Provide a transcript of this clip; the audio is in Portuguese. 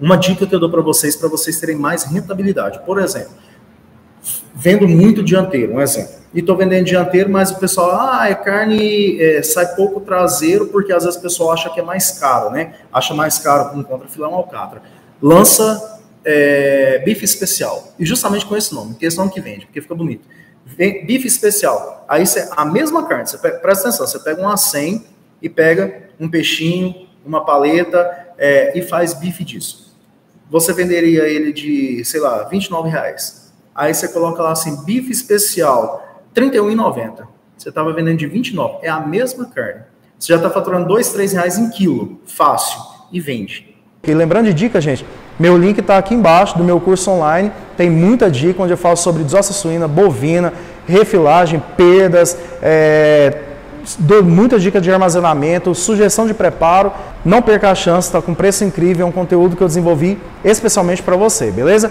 Uma dica que eu dou para vocês, para vocês terem mais rentabilidade. Por exemplo, vendo muito dianteiro, um exemplo. E estou vendendo dianteiro, mas o pessoal, ah, é carne, é, sai pouco traseiro, porque às vezes o pessoal acha que é mais caro, né? Acha mais caro um contrafilé um alcatra. Lança é, bife especial. E justamente com esse nome, que é esse nome que vende, porque fica bonito. Vem, bife especial. Aí você, a mesma carne, você pega, presta atenção, você pega um 100 e pega um peixinho, uma paleta é, e faz bife disso. Você venderia ele de, sei lá, 29 reais. Aí você coloca lá assim, bife especial, R$ 31,90. Você estava vendendo de 29. É a mesma carne. Você já está faturando dois, três reais em quilo, fácil, e vende. E lembrando de dica, gente, meu link está aqui embaixo do meu curso online. Tem muita dica onde eu falo sobre desossa suína, bovina, refilagem, perdas, é, dou muita dica de armazenamento, sugestão de preparo. Não perca a chance, está com preço incrível, é um conteúdo que eu desenvolvi especialmente para você, beleza?